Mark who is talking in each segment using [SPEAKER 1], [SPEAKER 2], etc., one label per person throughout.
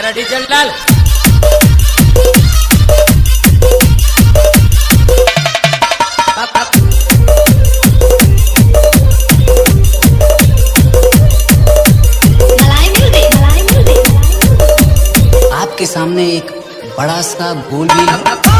[SPEAKER 1] मेरा डीजल डाल
[SPEAKER 2] के सामने एक बड़ा सा गोल भी है।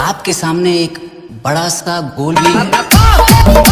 [SPEAKER 2] आपके सामने एक बड़ा सा गोल भी है।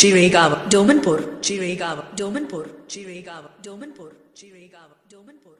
[SPEAKER 3] ചിറേഗാവ് ഡോമൻപൂർ ചിറേഗാവ് ഡോമൻപൂർ ചിറേഗാവ് ഡോമൻപൂർ ചിറേഗാവ് ഡോമൻപൂർ.